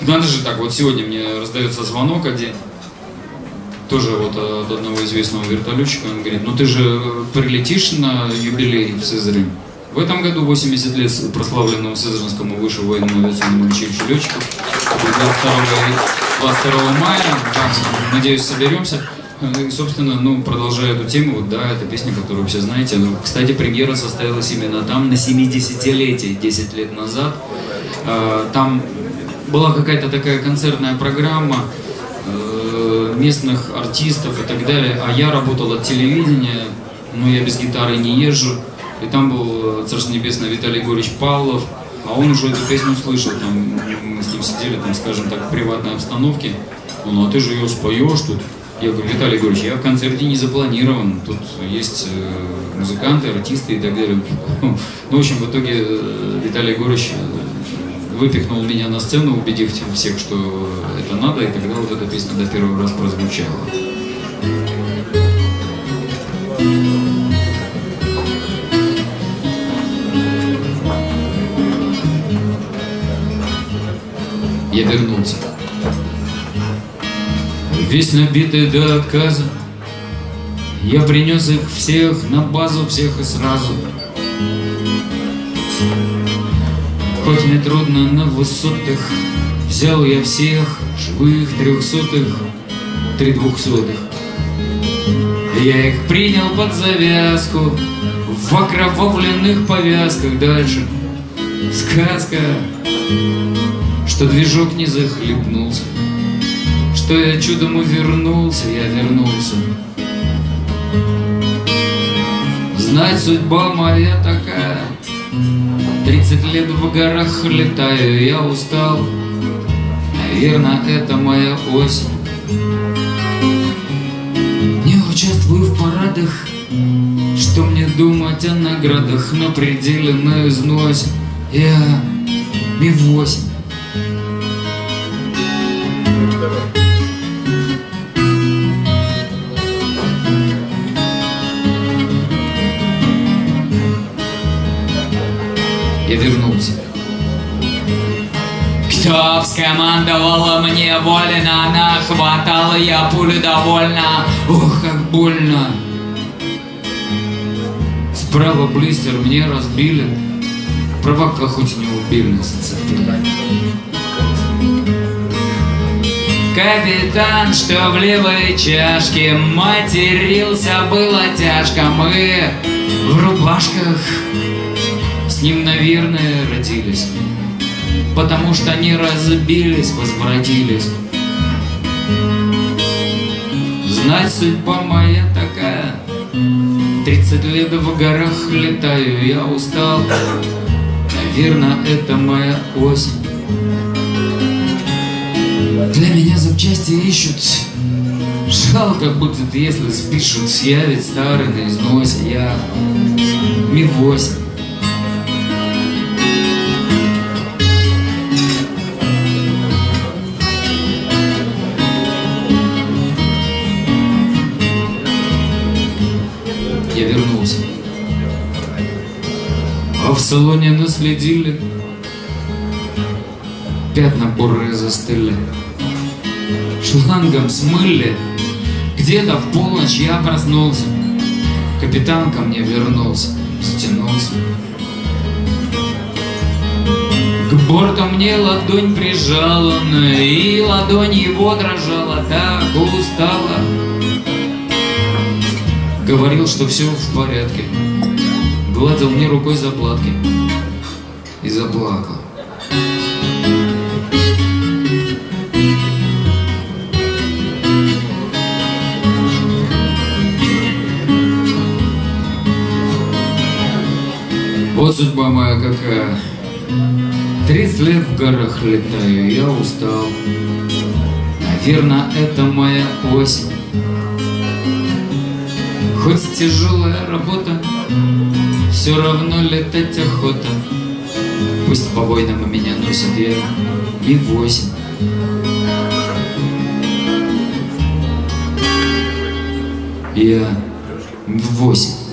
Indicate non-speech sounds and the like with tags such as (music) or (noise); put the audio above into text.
Надо же так, вот сегодня мне раздается звонок один, тоже вот от одного известного вертолетчика, он говорит, ну ты же прилетишь на юбилей в Сызрань. В этом году 80 лет прославленному Сызранскому высшему военному авиационному училищу летчиков. 22, 22 мая, да, надеюсь, соберемся. И, собственно, ну, продолжая эту тему, вот, да, это песня, которую все знаете. Ну, кстати, премьера состоялась именно там, на 70-летие, 10 лет назад. А, там была какая-то такая концертная программа э, местных артистов и так далее. А я работал от телевидения, но я без гитары не езжу. И там был, э, Царство Небесное, Виталий Егорович Павлов, а он уже эту песню услышал, там, мы с ним сидели, там, скажем так, в приватной обстановке. Он, а ты же ее споешь тут. Я говорю, Виталий Егорович, я в концерте не запланирован, тут есть э, музыканты, артисты и так далее. (laughs) Ну, в общем, в итоге э, Виталий Егорович выпихнул меня на сцену, убедив всех, что это надо, и тогда вот эта песня до первого раз прозвучала. Я вернулся. Весь набитый до отказа, Я принес их всех на базу, всех и сразу. Хоть мне трудно на высотах, Взял я всех живых трехсотых, три двухсотых. Я их принял под завязку В окровавленных повязках Дальше сказка Что движок не захлебнулся Что я чудом увернулся Я вернулся Знать судьба моя такая Тридцать лет в горах летаю, я устал. Наверное, это моя осень. Не участвую в парадах Что мне думать о наградах На пределе, на износе Я Ми-8 Я вернулся. Кто скомандовал мне вольно, нахватал я пулю довольно, ух, как больно. Справа блистер мне разбили, провока хоть не убили, зацепили. Капитан, что в левой чашке матерился, было тяжко, мы в рубашках с ним, наверное, родились, Потому что не разбились, возвратились. Знать судьба моя такая, Тридцать лет в горах летаю, я устал, Наверное, это моя осень. Для меня запчасти ищут, Жалко будет, если спишут, Я ведь старый на износе, я Ми-8. я А в салоне наследили, пятна бурые застыли, шлангом смыли, где-то в полночь я проснулся, капитан ко мне вернулся, стянулся. К борту мне ладонь прижала, и ладонь его дрожала, так устала. Говорил, что все в порядке. Гладил мне рукой заплатки и заплакал. Вот судьба моя какая. Тридцать лет в горах летаю, я устал. Наверное, это моя осень. Хоть тяжелая работа, все равно летать охота. Пусть по войнам меня носит я и восемь. Я восемь.